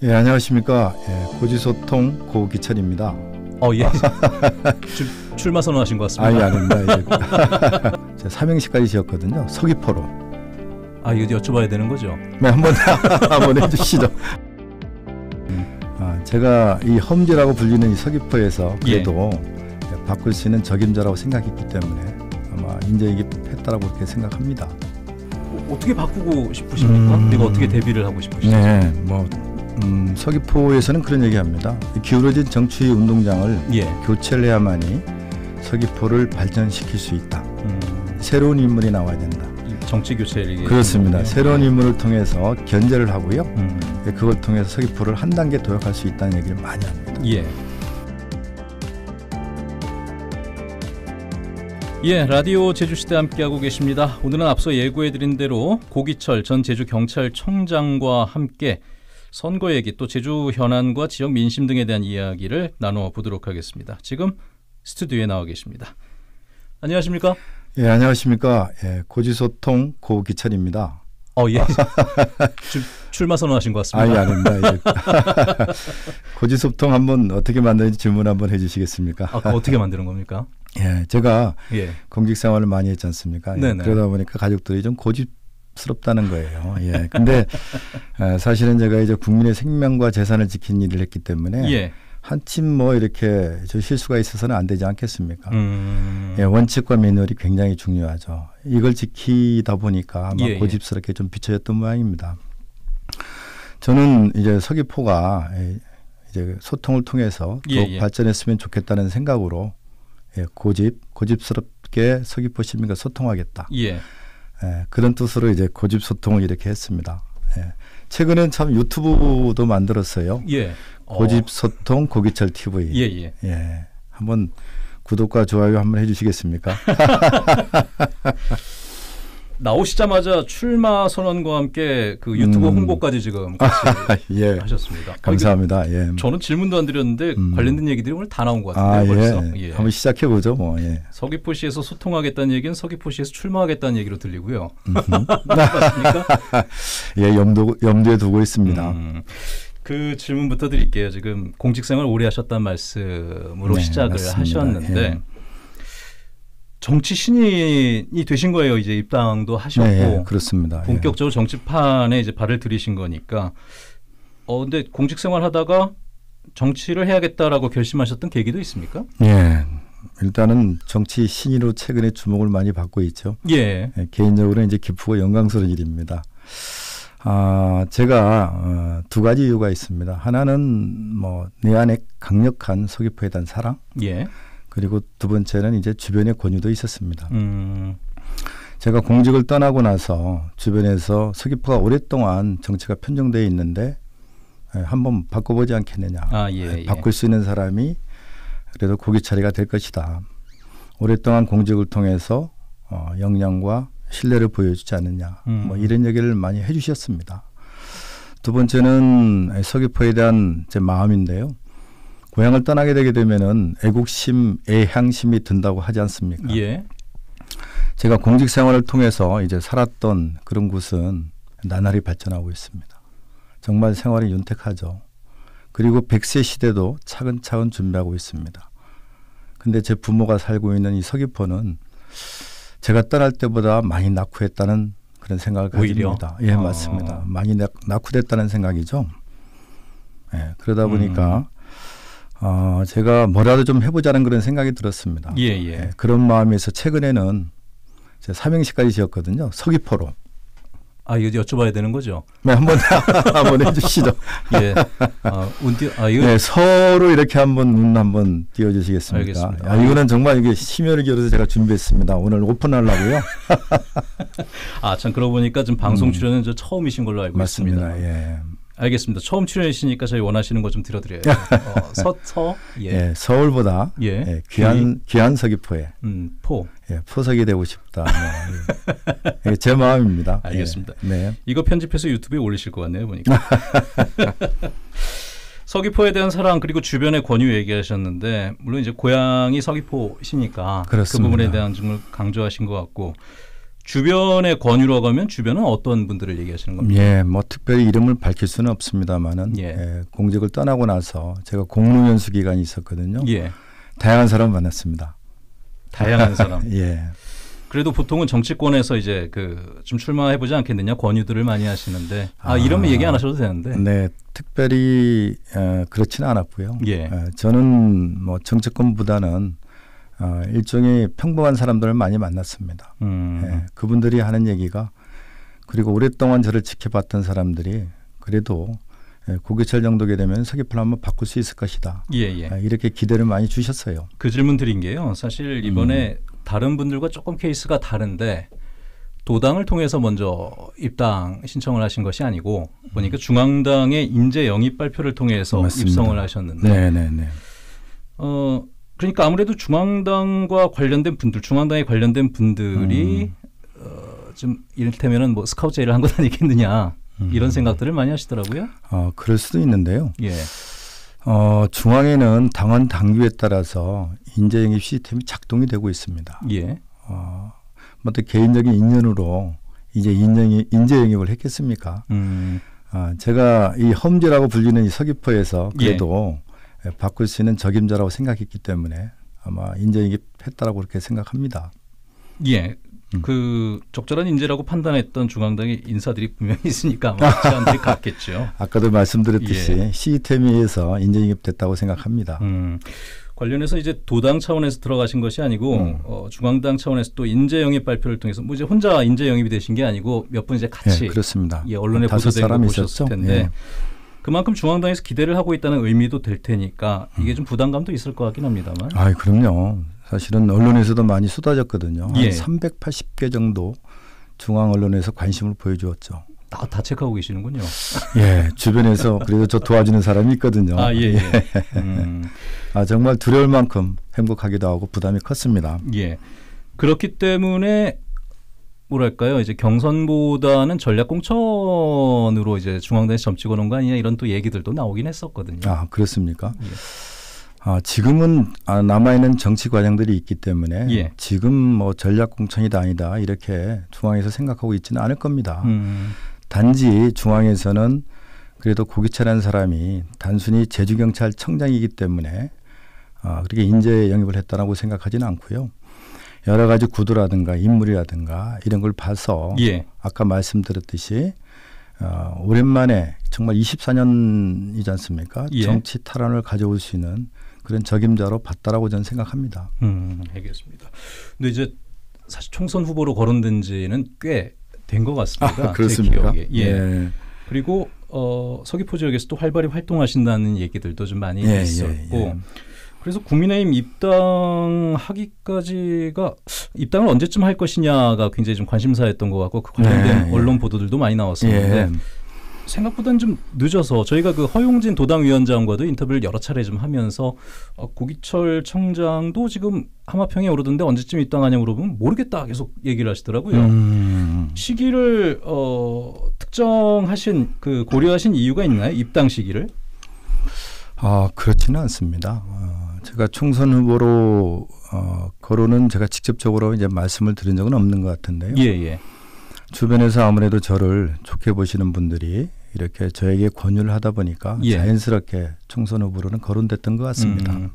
예, 안녕하십니까. 예, 고지소통 고기철입니다. 어, 예. 출, 출마 선언하신 것 같습니다. 아니, 아닙니다. 이제. 제가 삼행시까지 지었거든요. 서귀포로. 아, 이거 여쭤봐야 되는 거죠? 네, 한번 한번 해주시죠. 아, 제가 이 험지라고 불리는 이 서귀포에서 그래도 예. 바꿀 수 있는 적임자라고 생각했기 때문에 아마 인재이기했다라고 그렇게 생각합니다. 어, 떻게 바꾸고 싶으십니까? 음... 이거 어떻게 데뷔를 하고 싶으시죠? 네, 뭐 음, 서귀포에서는 그런 얘기합니다. 기울어진 정치 운동장을 예. 교체를 해야만이 서귀포를 발전시킬 수 있다. 음. 새로운 인물이 나와야 된다. 정치 교체를 그렇습니다. 새로운 인물을 통해서 견제를 하고요. 음. 예, 그걸 통해서 서귀포를 한 단계 도약할 수 있다는 얘기를 많이 합니다. 예. 예, 라디오 제주시대 함께하고 계십니다. 오늘은 앞서 예고해드린 대로 고기철 전 제주경찰청장과 함께 선거 얘기 또 제주 현안과 지역 민심 등에 대한 이야기를 나눠 보도록 하겠습니다. 지금 스튜디오에 나와 계십니다. 안녕하십니까? 예, 안녕하십니까? 예, 고지소통 고기철입니다. 어, 예. 출, 출마 선언하신 것 같습니다. 아니, 아닙니다. 예. 고지소통 한번 어떻게 만드는지 질문 한번 해주시겠습니까? 아, 어떻게 만드는 겁니까? 예, 제가 예. 공직 생활을 많이 했지 않습니까? 예, 그러다 보니까 가족들이 좀 고집 스럽다는 거예요. 예. 근데 사실은 제가 이제 국민의 생명과 재산을 지킨 일을 했기 때문에 예. 한침 뭐 이렇게 저 실수가 있어서는 안 되지 않겠습니까? 음. 예, 원칙과 매너리 굉장히 중요하죠. 이걸 지키다 보니까 아마 예, 예. 고집스럽게 좀 비춰졌던 모양입니다. 저는 이제 서귀포가 이제 소통을 통해서 예, 더욱 예. 발전했으면 좋겠다는 생각으로 예, 고집, 고집스럽게 서귀포 시민과 소통하겠다. 예. 예, 그런 뜻으로 이제 고집 소통을 이렇게 했습니다. 예. 최근엔 참 유튜브도 만들었어요. 예. 고집 소통 고기철 TV. 예, 예. 예. 한번 구독과 좋아요 한번 해주시겠습니까? 나오시자마자 출마 선언과 함께 그 유튜브 음. 홍보까지 지금 예. 하셨습니다. 감사합니다. 예. 저는 질문도 안 드렸는데 음. 관련된 얘기들이 오늘 다 나온 것 같은데요. 아, 예. 벌써. 예. 한번 시작해 보죠. 뭐. 예. 서귀포시에서 소통하겠다는 얘기는 서귀포시에서 출마하겠다는 얘기로 들리고요. 맞습니까? 예, 염도 염두에 두고 있습니다. 음. 그 질문부터 드릴게요. 지금 공직생활 오래 하셨다는 말씀으로 네, 시작을 맞습니다. 하셨는데. 예. 정치 신인이 되신 거예요. 이제 입당도 하셨고 네, 그렇습니다. 예. 본격적으로 정치판에 이제 발을 들이신 거니까. 어 근데 공직 생활하다가 정치를 해야겠다라고 결심하셨던 계기도 있습니까? 예. 일단은 정치 신인으로 최근에 주목을 많이 받고 있죠. 예. 예 개인적으로 이제 기쁘고 영광스러운 일입니다. 아, 제가 어, 두 가지 이유가 있습니다. 하나는 뭐 내 안에 강력한 서귀포에 대한 사랑. 예. 그리고 두 번째는 이제 주변의 권유도 있었습니다. 음. 제가 공직을 떠나고 나서 주변에서 서귀포가 오랫동안 정치가 편중되어 있는데 예, 한번 바꿔보지 않겠느냐. 아, 예, 예. 바꿀 수 있는 사람이 그래도 고기 차례가 될 것이다. 오랫동안 공직을 통해서 어, 역량과 신뢰를 보여주지 않느냐. 음. 뭐 이런 얘기를 많이 해주셨습니다. 두 번째는 서귀포에 대한 제 마음인데요. 고향을 떠나게 되게 되면은 애국심, 애향심이 든다고 하지 않습니까? 예. 제가 공직 생활을 통해서 이제 살았던 그런 곳은 나날이 발전하고 있습니다. 정말 생활이 윤택하죠. 그리고 백세 시대도 차근차근 준비하고 있습니다. 근데 제 부모가 살고 있는 이 서귀포는 제가 떠날 때보다 많이 낙후했다는 그런 생각을 가집니다. 예, 아. 맞습니다. 많이 낙 후됐다는 생각이죠. 예, 그러다 보니까 음. 어, 제가 뭐라도 좀 해보자는 그런 생각이 들었습니다. 예, 예. 네, 그런 마음에서 최근에는 제 삼행시까지 지었거든요. 서귀포로. 아, 이거 여쭤봐야 되는 거죠? 네, 한번 한번 해주시죠. 예. 아, 운 띄어, 아, 이거. 네, 서로 이렇게 한번 운 한번 띄워주시겠습니까? 알겠습니다. 아, 이거는 정말 이게 심혈을 기울여서 제가 준비했습니다. 오늘 오픈하려고요. 아, 참 그러고 보니까 지금 방송 음. 출연은 저 처음이신 걸로 알고 맞습니다. 있습니다. 예. 알겠습니다. 처음 출연이시니까 저희 원하시는 거 좀 들어드려요. 어, 서, 서, 예. 예 서울보다 예. 예, 귀한, 귀한 서귀포에. 음, 포. 예, 포석이 되고 싶다. 뭐, 예. 제 마음입니다. 알겠습니다. 예, 네. 이거 편집해서 유튜브에 올리실 것 같네요, 보니까. 서귀포에 대한 사랑 그리고 주변의 권유 얘기하셨는데 물론 이제 고향이 서귀포시니까 그 그렇습니다. 그 부분에 대한 점을 강조하신 것 같고 주변의 권유로 하면 주변은 어떤 분들을 얘기하시는 겁니까? 예, 뭐 특별히 이름을 밝힐 수는 없습니다만은 예. 예, 공직을 떠나고 나서 제가 공무연수 기간이 있었거든요. 예. 다양한 사람 만났습니다. 다양한 사람. 예. 그래도 보통은 정치권에서 이제 그 좀 출마해 보지 않겠느냐 권유들을 많이 하시는데 아, 아 이러면 얘기 안 하셔도 되는데. 네, 특별히 어, 그렇지는 않았고요. 예. 어, 저는 뭐 정치권보다는 어, 일종의 평범한 사람들을 많이 만났습니다. 음. 예, 그분들이 하는 얘기가 그리고 오랫동안 저를 지켜봤던 사람들이 그래도 예, 고기철 정도게 되면 서귀포를 한번 바꿀 수 있을 것이다. 예, 예. 예, 이렇게 기대를 많이 주셨어요. 그 질문 드린 게요. 사실 이번에 음. 다른 분들과 조금 케이스가 다른데 도당을 통해서 먼저 입당 신청을 하신 것이 아니고 보니까 중앙당의 인재 영입 발표를 통해서 맞습니다. 입성을 하셨는데. 네, 네, 네. 어 그러니까 아무래도 중앙당과 관련된 분들, 중앙당에 관련된 분들이 음. 어, 좀 이를테면은 뭐 스카우트 제의를 한 것 아니겠느냐 음. 이런 생각들을 많이 하시더라고요. 어, 그럴 수도 있는데요. 예. 어, 중앙에는 당원 당규에 따라서 인재 영입 시스템이 작동이 되고 있습니다. 예. 어, 뭐 또 개인적인 인연으로 이제 인정이 인재 영입을 했겠습니까? 음. 아, 제가 이 험지라고 불리는 이 서귀포에서 그래도 예. 예, 바꿀 수 있는 적임자라고 생각했기 때문에 아마 인재영입했다라고 그렇게 생각합니다. 예. 음. 그 적절한 인재라고 판단했던 중앙당의 인사들이 분명히 있으니까 아마 제안들이 갔겠죠. 아까도 말씀드렸듯이 예. 시스템에 의해서 인재영입됐다고 생각합니다. 음. 관련해서 이제 도당 차원에서 들어가신 것이 아니고 음. 어, 중앙당 차원에서 또 인재 영입 발표를 통해서 뭐 이제 혼자 인재 영입이 되신 게 아니고 몇 분 이제 같이 예, 그렇습니다. 예, 언론에 보도된 거 보셨을 텐데 예. 그만큼 중앙당에서 기대를 하고 있다는 의미도 될 테니까 이게 좀 부담감도 있을 것 같긴 합니다만. 아, 그럼요. 사실은 언론에서도 많이 쏟아졌거든요. 예. 한 380개 정도 중앙 언론에서 관심을 보여주었죠. 다, 다 체크하고 계시는군요. 예, 주변에서 그래도 저 도와주는 사람이 있거든요. 아, 예, 예. 음. 아, 정말 두려울 만큼 행복하기도 하고 부담이 컸습니다. 예. 그렇기 때문에 뭐랄까요 이제 경선보다는 전략 공천으로 이제 중앙당에서 점 찍어 놓은 거 아니냐 이런 또 얘기들도 나오긴 했었거든요. 아 그렇습니까? 예. 아 지금은 아, 남아 있는 정치 과정들이 있기 때문에 예. 지금 뭐 전략 공천이다 아니다 이렇게 중앙에서 생각하고 있지는 않을 겁니다. 음. 단지 중앙에서는 그래도 고기철한 사람이 단순히 제주경찰청장이기 때문에 아, 그렇게 인재 영입을 했다라고 생각하지는 않고요. 여러 가지 구도라든가 인물이라든가 이런 걸 봐서 예. 아까 말씀드렸듯이 어, 오랜만에 정말 24년이지 않습니까? 예. 정치 탈환을 가져올 수 있는 그런 적임자로 봤다라고 저는 생각합니다. 음, 알겠습니다. 근데 이제 사실 총선 후보로 거론된 지는 꽤 된 것 같습니다. 아, 그렇습니까? 제 기억에. 예. 예. 그리고 어, 서귀포 지역에서 또 활발히 활동하신다는 얘기들도 좀 많이 예, 예 있었고 예, 그래서 국민의힘 입당하기까지가 입당을 언제쯤 할 것이냐가 굉장히 좀 관심사였던 것 같고 그 관련된 네, 언론 보도들도 많이 나왔었는데 예. 생각보다는 좀 늦어서 저희가 그 허용진 도당위원장과도 인터뷰를 여러 차례 좀 하면서 어, 고기철 청장도 지금 하마평에 오르던데 언제쯤 입당하냐 물어보면 모르겠다 계속 얘기를 하시더라고요. 음. 시기를 어, 특정하신 그 고려하신 이유가 있나요? 입당 시기를? 아 그렇지는 않습니다. 어. 제가 총선 후보로 어, 거론은 제가 직접적으로 이제 말씀을 드린 적은 없는 것 같은데요. 예, 예. 주변에서 아무래도 저를 좋게 보시는 분들이 이렇게 저에게 권유를 하다 보니까 예. 자연스럽게 총선 후보로는 거론됐던 것 같습니다. 음.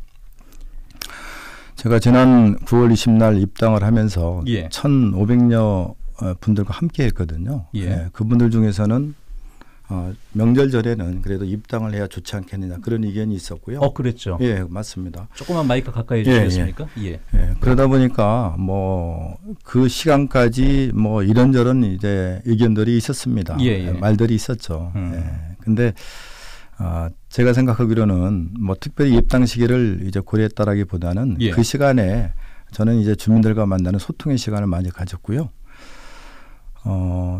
제가 지난 9월 20날 입당을 하면서 예. 1,500여 분들과 함께 했거든요. 예. 예. 그분들 중에서는 어, 명절절에는 그래도 입당을 해야 좋지 않겠느냐 그런 의견이 있었고요. 어, 그랬죠. 예, 맞습니다. 조금만 마이크 가까이 해 주시겠습니까? 예, 예. 예. 예. 그러다 보니까 뭐 그 시간까지 뭐 이런저런 이제 의견들이 있었습니다. 예, 예. 말들이 있었죠. 음. 예. 근데 어, 제가 생각하기로는 뭐 특별히 입당 시기를 이제 고려했다라기보다는 예. 그 시간에 저는 이제 주민들과 만나는 소통의 시간을 많이 가졌고요. 어,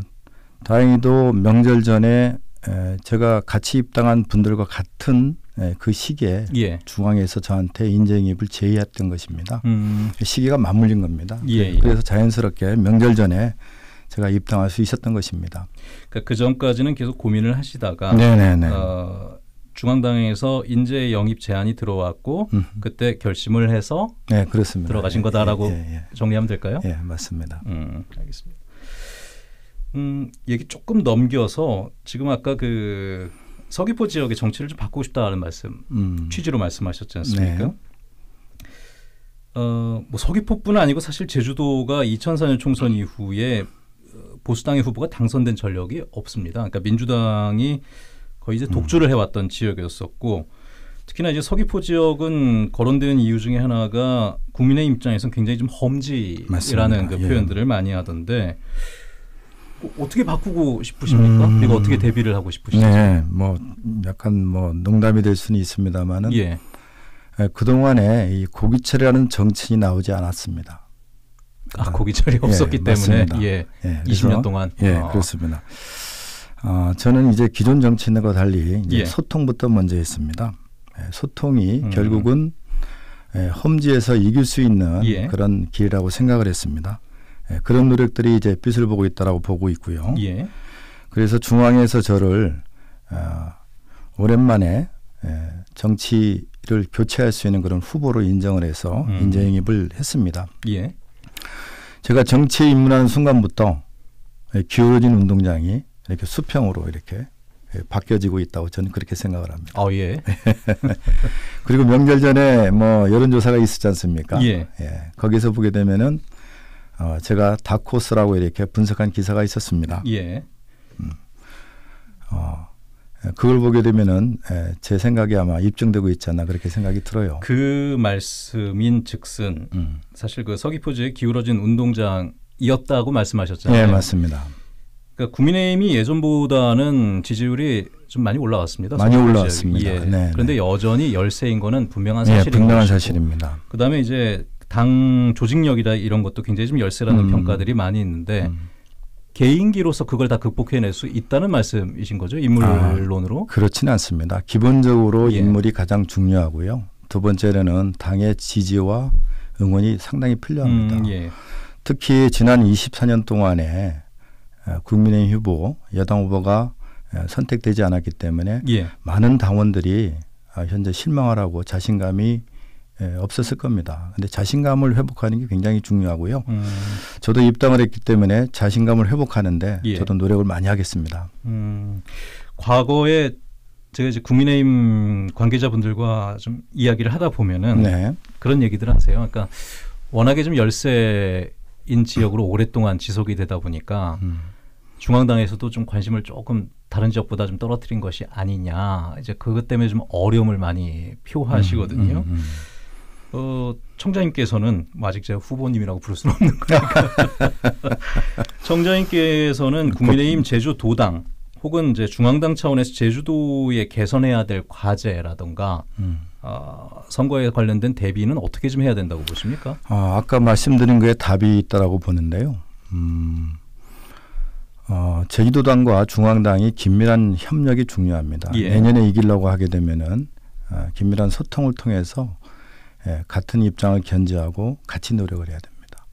다행히도 명절 전에 에, 제가 같이 입당한 분들과 같은 에, 그 시기에 예. 중앙에서 저한테 인재영입을 제의했던 것입니다. 음. 그 시기가 맞물린 겁니다. 예, 예. 그래서 자연스럽게 명절 전에 제가 입당할 수 있었던 것입니다. 그러니까 그 전까지는 계속 고민을 하시다가 네네네. 어, 중앙당에서 인재 영입 제안이 들어왔고 음. 그때 결심을 해서 네, 그렇습니다. 들어가신 예, 거다라고 예, 예, 예. 정리하면 될까요? 예, 맞습니다. 음, 알겠습니다. 음, 얘기 조금 넘겨서 지금 아까 그 서귀포 지역의 정치를 좀 바꾸고 싶다는 말씀 음. 취지로 말씀하셨지 않습니까? 네. 어, 뭐 서귀포뿐 아니고 사실 제주도가 2004년 총선 이후에 보수당의 후보가 당선된 전력이 없습니다. 그러니까 민주당이 거의 이제 독주를 해왔던 지역이었었고 특히나 이제 서귀포 지역은 거론되는 이유 중에 하나가 국민의 입장에서는 굉장히 좀 험지라는 그 예. 표현들을 많이 하던데 어떻게 바꾸고 싶으십니까? 음, 그리고 어떻게 대비를 하고 싶으신지? 네, 뭐 약간 뭐 농담이 될 수는 있습니다만은 예. 예그 동안에 이 고기철이라는 정치인이 나오지 않았습니다. 아 고기철이 예, 없었기 예, 때문에 예, 예 20년 동안 예 어. 그렇습니다. 어, 저는 이제 기존 정치인과 달리 예. 소통부터 먼저 했습니다. 예, 소통이 음. 결국은 예, 험지에서 이길 수 있는 예. 그런 길이라고 생각을 했습니다. 예, 그런 노력들이 이제 빛을 보고 있다라고 보고 있고요. 예. 그래서 중앙에서 저를 어, 오랜만에 예, 정치를 교체할 수 있는 그런 후보로 인정을 해서 음. 인재영입을 했습니다. 예. 제가 정치에 입문하는 순간부터 예, 기울어진 운동장이 이렇게 수평으로 이렇게 예, 바뀌어지고 있다고 저는 그렇게 생각을 합니다. 어, 예. 그리고 명절 전에 뭐 여론조사가 있었지 않습니까? 예. 예. 거기서 보게 되면은 어, 제가 다코스라고 이렇게 분석한 기사가 있었습니다. 예. 음. 어, 그걸 보게 되면은 에, 제 생각이 아마 입증되고 있지 않나 그렇게 생각이 들어요. 그 말씀인 즉슨 음. 사실 그 서귀포지에 기울어진 운동장이었다고 말씀하셨잖아요. 네, 맞습니다. 그러니까 국민의힘이 예전보다는 지지율이 좀 많이 올라왔습니다. 많이 올라왔습니다. 예. 네, 그런데 네. 여전히 열세인 거는 분명한 사실인 네, 분명한 사실입니다. 그다음에 이제 당 조직력이다 이런 것도 굉장히 좀 열세라는 음. 평가들이 많이 있는데 음. 개인기로서 그걸 다 극복해낼 수 있다는 말씀이신 거죠 인물론으로? 아, 그렇지는 않습니다. 기본적으로 예. 인물이 가장 중요하고요. 두 번째로는 당의 지지와 응원이 상당히 필요합니다. 음, 예. 특히 지난 24년 동안에 어, 국민의 후보 여당 후보가 어, 선택되지 않았기 때문에 예. 많은 당원들이 어, 현재 실망하라고 자신감이 예, 없었을 겁니다. 근데 자신감을 회복하는 게 굉장히 중요하고요. 음. 저도 입당을 했기 때문에 자신감을 회복하는데 예. 저도 노력을 많이 하겠습니다. 음. 과거에 제가 이제 국민의힘 관계자분들과 좀 이야기를 하다 보면은 네. 그런 얘기들 하세요. 그러니까 워낙에 좀 열세인 지역으로 오랫동안 지속이 되다 보니까 음. 중앙당에서도 좀 관심을 조금 다른 지역보다 좀 떨어뜨린 것이 아니냐. 이제 그것 때문에 좀 어려움을 많이 표하시거든요. 어, 청장님께서는 뭐 아직 제가 후보님이라고 부를 수는 없는 거니까 청장님께서는 국민의힘 제주도당 혹은 이제 중앙당 차원에서 제주도에 개선해야 될 과제라든가 음. 어, 선거에 관련된 대비는 어떻게 좀 해야 된다고 보십니까? 아, 아까 말씀드린 거에 답이 있다라고 보는데요. 음, 어, 제주도당과 중앙당이 긴밀한 협력이 중요합니다. 예. 내년에 이기려고 하게 되면은 어, 긴밀한 소통을 통해서 예, 같은 입장을 견지하고 같이 노력을 해야 됩니다.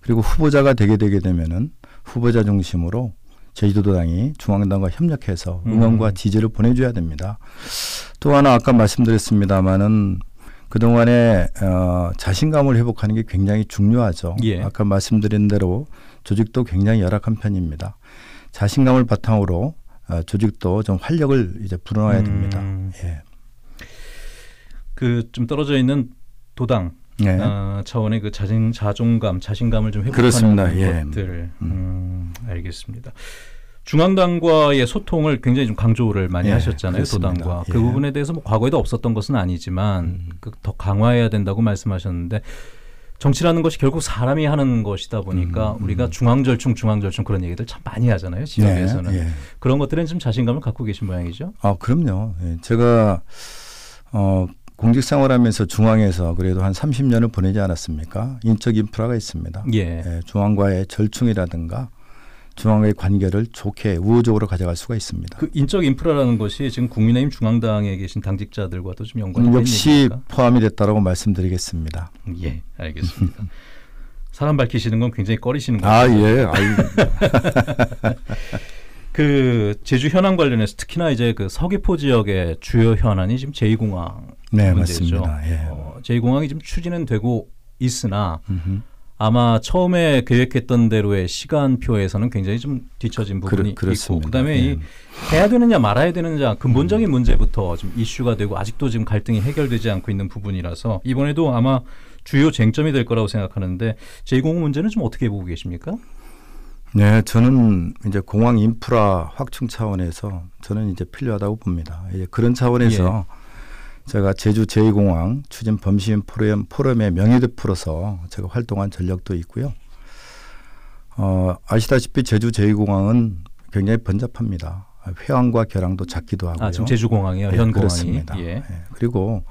그리고 후보자가 되게 되게 되면은 후보자 중심으로 제주도당이 중앙당과 협력해서 음. 응원과 음. 지지를 보내줘야 됩니다. 또 하나 아까 말씀드렸습니다마는 그동안에 어, 자신감을 회복하는 게 굉장히 중요하죠. 예. 아까 말씀드린 대로 조직도 굉장히 열악한 편입니다. 자신감을 바탕으로 어, 조직도 좀 활력을 이제 불어넣어야 됩니다. 음. 예. 그 좀 떨어져 있는 도당 네. 어, 차원의 그 자신 자존감, 자신감을 좀 회복하는 그렇습니다. 예. 것들. 음. 음, 알겠습니다. 중앙당과의 소통을 굉장히 좀 강조를 많이 예, 하셨잖아요. 그렇습니다. 도당과 예. 그 부분에 대해서 뭐 과거에도 없었던 것은 아니지만 음. 그더 강화해야 된다고 말씀하셨는데 정치라는 것이 결국 사람이 하는 것이다 보니까 음, 음. 우리가 중앙절충 중앙절충 그런 얘기들 참 많이 하잖아요 지역에서는 네, 예. 그런 것들은 좀 자신감을 갖고 계신 모양이죠. 아 그럼요. 예. 제가 어 공직 생활하면서 중앙에서 그래도 한 30년을 보내지 않았습니까? 인적 인프라가 있습니다. 예. 예, 중앙과의 절충이라든가 중앙과의 관계를 좋게 우호적으로 가져갈 수가 있습니다. 그 인적 인프라라는 것이 지금 국민의힘 중앙당에 계신 당직자들과도 좀 연관이 음, 역시 포함이 됐다고 말씀드리겠습니다. 예, 알겠습니다. 사람 밝히시는 건 굉장히 꺼리시는 거죠. 아 예. 그 제주 현안 관련해서 특히나 이제 그 서귀포 지역의 주요 현안이 지금 제2공항 네, 문제죠. 맞습니다. 예. 어, 제2공항이 지금 추진은 되고 있으나 음흠. 아마 처음에 계획했던 대로의 시간표에서는 굉장히 좀 뒤처진 부분이 그렇, 있고 그다음에 예. 이 해야 되느냐 말아야 되느냐 근본적인 문제부터 좀 이슈가 되고 아직도 지금 갈등이 해결되지 않고 있는 부분이라서 이번에도 아마 주요 쟁점이 될 거라고 생각하는데 제2공항 문제는 좀 어떻게 보고 계십니까? 네, 저는 이제 공항 인프라 확충 차원에서 저는 이제 필요하다고 봅니다. 이제 그런 차원에서 예. 제가 제주 제2공항 추진 범시민 포럼, 포럼의 명예대표로서 제가 활동한 전력도 있고요. 어, 아시다시피 제주 제2공항은 굉장히 번잡합니다. 회항과 결항도 작기도 하고요. 아, 지금 제주공항이요? 네, 현 그렇습니다. 예. 네. 그리고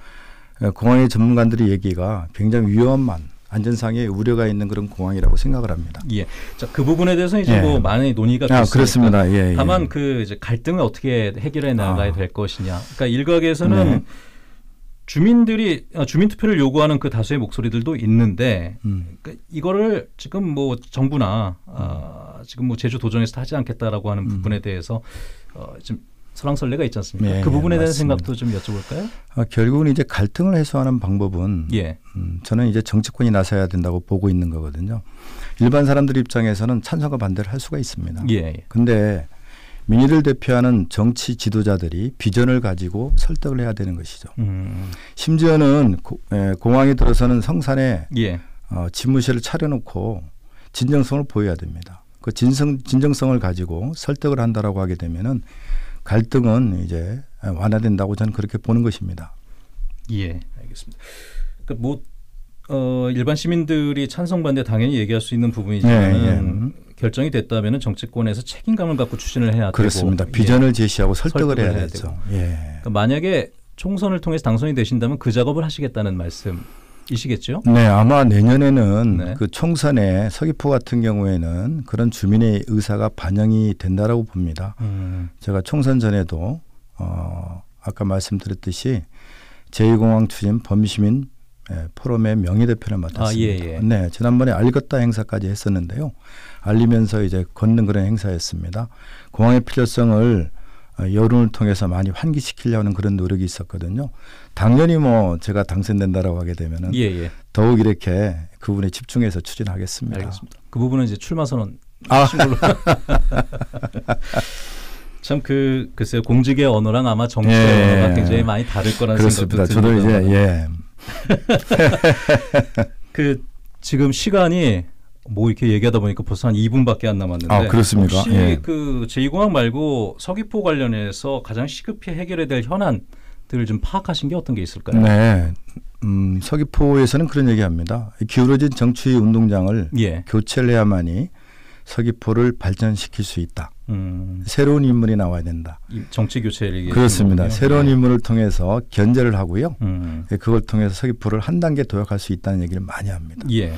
공항의 전문가들의 얘기가 굉장히 위험한 안전상의 우려가 있는 그런 공항이라고 생각을 합니다. 예. 자, 그 부분에 대해서 이제 예. 뭐 많은 논의가 아, 그렇습니다. 예, 예. 다만 그 이제 갈등을 어떻게 해결해 나가야 아. 될 것이냐. 그러니까 일각에서는 네. 주민들이 아, 주민 투표를 요구하는 그 다수의 목소리들도 있는데 음. 그러니까 이거를 지금 뭐 정부나 아, 지금 뭐 제주 도정에서 하지 않겠다라고 하는 음. 부분에 대해서 어, 좀 설랑설레가 있지 않습니까? 네, 그 부분에 대한 생각도 좀 여쭤볼까요? 아, 결국은 이제 갈등을 해소하는 방법은 예. 음, 저는 이제 정치권이 나서야 된다고 보고 있는 거거든요. 일반 사람들 입장에서는 찬성과 반대를 할 수가 있습니다. 예. 예. 근데 민의를 대표하는 정치 지도자들이 비전을 가지고 설득을 해야 되는 것이죠. 음. 심지어는 고, 에, 공항에 들어서는 성산에 예. 어, 집무실을 차려놓고 진정성을 보여야 됩니다. 그 진성, 진정성을 가지고 설득을 한다라고 하게 되면은 갈등은 이제 완화된다고 저는 그렇게 보는 것입니다. 예, 알겠습니다. 그러니까 뭐 어, 일반 시민들이 찬성 반대 당연히 얘기할 수 있는 부분이지만 예, 예. 결정이 됐다면 정치권에서 책임감을 갖고 추진을 해야 그렇습니다. 되고 비전을 예. 제시하고 설득을, 설득을 해야, 해야 되죠. 예. 그러니까 만약에 총선을 통해서 당선이 되신다면 그 작업을 하시겠다는 말씀. 이시겠죠? 네, 아마 내년에는 네. 그 총선에 서귀포 같은 경우에는 그런 주민의 의사가 반영이 된다라고 봅니다. 음. 제가 총선 전에도 어 아까 말씀드렸듯이 제2공항 추진 범시민 예, 포럼의 명예 대표를 맡았습니다. 아, 예, 예. 네, 지난번에 알겠다 행사까지 했었는데요. 알리면서 이제 걷는 그런 행사였습니다. 공항의 필요성을 어, 여론을 통해서 많이 환기시키려는 그런 노력이 있었거든요. 당연히 뭐 제가 당선된다라고 하게 되면은 예, 예. 더욱 이렇게 그 부분에 집중해서 추진하겠습니다. 알겠습니다. 그 부분은 이제 출마 선언 아. 참그 글쎄요 공직의 언어랑 아마 정치의 예. 언어가 굉장히 많이 다를 거라는 그렇습니다. 생각도 듭니다. 저도 이제 예. 그 지금 시간이 뭐 이렇게 얘기하다 보니까 벌써 한 2분밖에 안 남았는데 아, 그렇습니까? 혹시 예. 그 제2공항 말고 서귀포 관련해서 가장 시급히 해결해야 될 현안들을 좀 파악하신 게 어떤 게 있을까요? 네. 음, 서귀포에서는 그런 얘기합니다. 기울어진 정치 운동장을 예. 교체를 해야만이 서귀포를 발전시킬 수 있다. 음. 새로운 인물이 나와야 된다. 정치 교체를 그렇습니다. 새로운 네. 인물을 통해서 견제를 하고요. 음. 예, 그걸 통해서 서귀포를 한 단계 도약할 수 있다는 얘기를 많이 합니다. 예.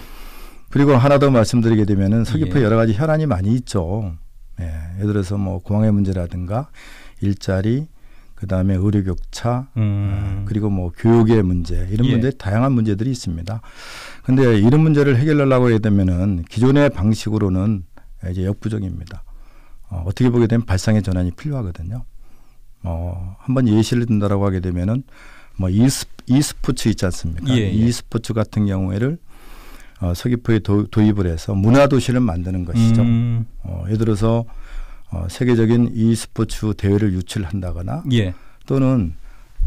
그리고 하나 더 말씀드리게 되면은 서귀포 예. 여러 가지 현안이 많이 있죠. 예. 예를 들어서 뭐 공항의 문제라든가 일자리, 그 다음에 의료 격차, 음. 어, 그리고 뭐 교육의 문제 이런 예. 문제 다양한 문제들이 있습니다. 근데 이런 문제를 해결하려고 하게 되면은 기존의 방식으로는 이제 역부족입니다. 어, 어떻게 보게 되면 발상의 전환이 필요하거든요. 어, 한번 예시를 든다라고 하게 되면은 뭐 e스, e스포츠 있지 않습니까? 예, 예. e스포츠 같은 경우에를 어, 서귀포에 도, 입을 해서 문화 도시를 만드는 것이죠. 음. 어, 예를 들어서 어, 세계적인 e스포츠 대회를 유치한다거나 예. 또는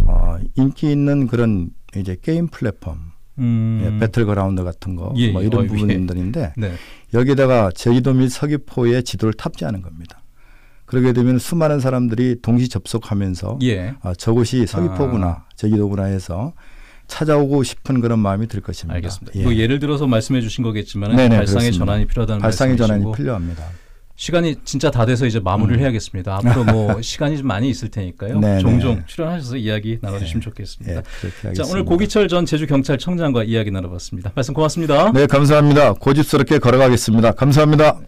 어, 인기 있는 그런 이제 게임 플랫폼 음. 예, 배틀그라운드 같은 거, 예, 뭐 이런 어, 부분들인데 네. 여기다가 제주도 및 서귀포의 지도를 탑재하는 겁니다. 그러게 되면 수많은 사람들이 동시 접속하면서 예. 아, 저곳이 서귀포구나, 아. 제주도구나 해서 찾아오고 싶은 그런 마음이 들 것입니다. 알겠습니다. 예. 뭐 예를 들어서 말씀해 주신 거겠지만 발상의 그렇습니다. 전환이 필요하다는 발상의 전환이 필요합니다. 시간이 진짜 다 돼서 이제 마무리를 음. 해야겠습니다. 앞으로 뭐 시간이 좀 많이 있을 테니까요. 네네. 종종 네. 출연하셔서 이야기 나눠주시면 네. 좋겠습니다. 네, 자 오늘 고기철 전 제주경찰청장과 이야기 나눠봤습니다. 말씀 고맙습니다. 네 감사합니다. 고집스럽게 걸어가겠습니다. 감사합니다.